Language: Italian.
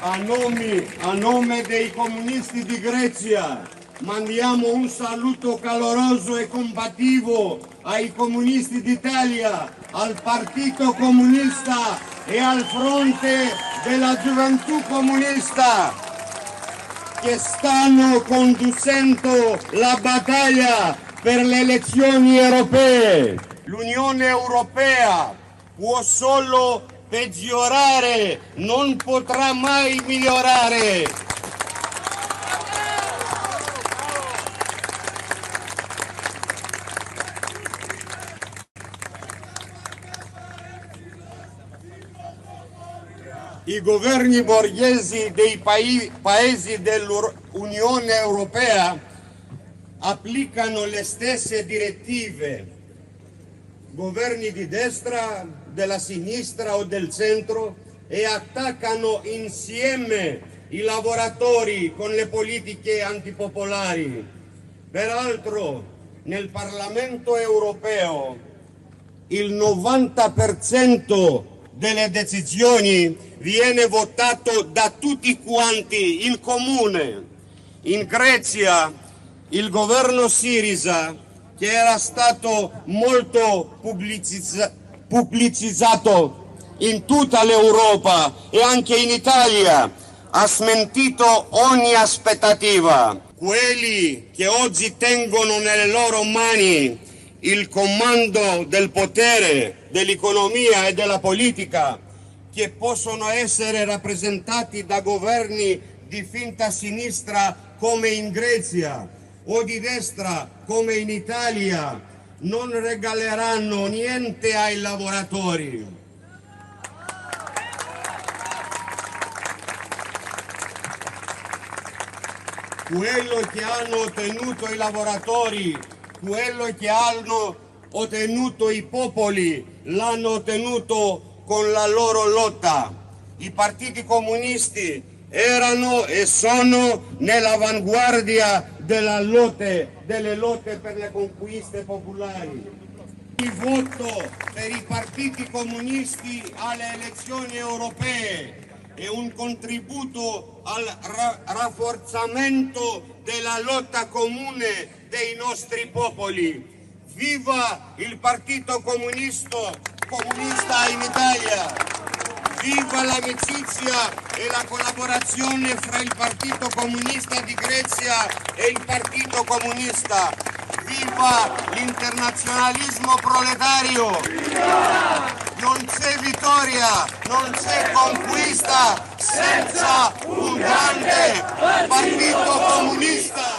A nome dei comunisti di Grecia mandiamo un saluto caloroso e combativo ai comunisti d'Italia, al Partito Comunista e al fronte della gioventù comunista che stanno conducendo la battaglia per le elezioni europee. L'Unione Europea può solo peggiorare, non potrà mai migliorare. I governi borghesi dei paesi dell'Unione Europea applicano le stesse direttive. Governi di destra, della sinistra o del centro e attaccano insieme i lavoratori con le politiche antipopolari. Peraltro nel Parlamento europeo il 90% delle decisioni viene votato da tutti quanti in comune. In Grecia il governo Sirisa, che era stato molto pubblicizza pubblicizzato in tutta l'Europa e anche in Italia, ha smentito ogni aspettativa. Quelli che oggi tengono nelle loro mani il comando del potere, dell'economia e della politica, che possono essere rappresentati da governi di finta sinistra come in Grecia o di destra come in Italia, non regaleranno niente ai lavoratori. Quello che hanno ottenuto i lavoratori, quello che hanno ottenuto i popoli, l'hanno ottenuto con la loro lotta. I partiti comunisti erano e sono nell'avanguardia lotte, delle lotte per le conquiste popolari. Il voto per i partiti comunisti alle elezioni europee è un contributo al ra rafforzamento della lotta comune dei nostri popoli. Viva il Partito Comunista, comunista in Italia! Viva l'amicizia e la collaborazione fra il Partito Comunista di Grecia e il Partito Comunista. Viva l'internazionalismo proletario! Non c'è vittoria, non c'è conquista senza un grande Partito Comunista!